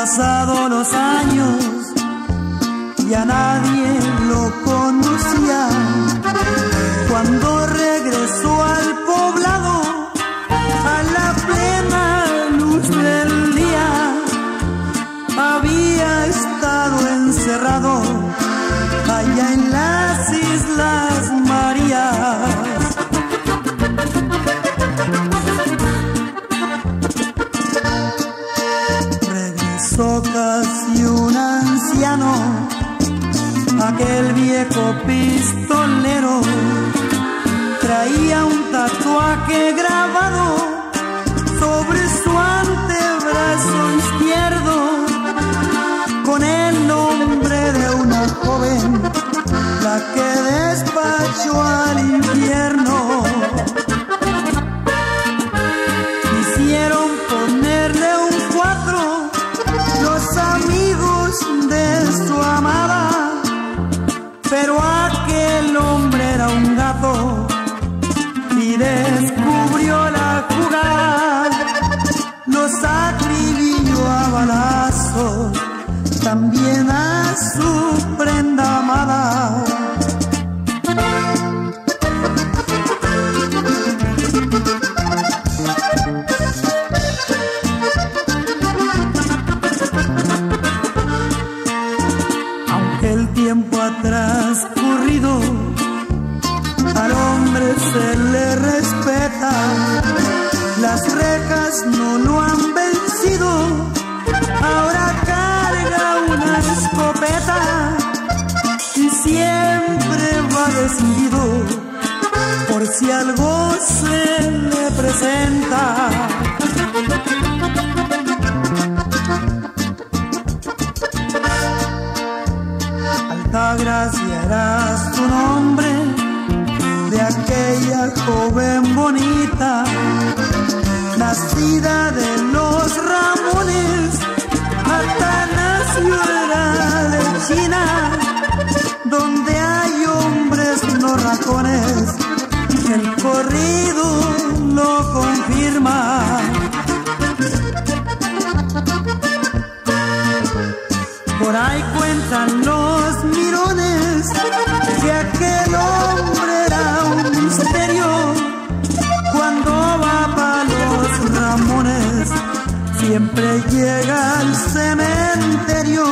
pasado los años y a nadie lo conocía. Cuando regresó al poblado a la plena luz del día, había estado encerrado allá en las islas. Regresó casi un anciano, aquel viejo pistolero. Traía un tatuaje grabado sobre su antebrazo izquierdo con el nombre de una joven, la que despachó al infierno. Hombre se le respeta, las rejas no lo han vencido, ahora carga una escopeta y siempre va decidido por si algo se le presenta. Altagracia era su nombre joven bonita, nacida de los Ramones, Atanasio era de China, donde hay hombres no racones, el corrido lo confirma. Por ahí cuentan los mirones que aquel hombre siempre llega al cementerio